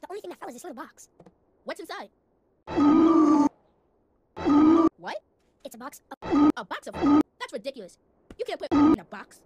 The only thing that fell is this little box. What's inside? What? It's a box of A box of. That's ridiculous. You can't put in a box.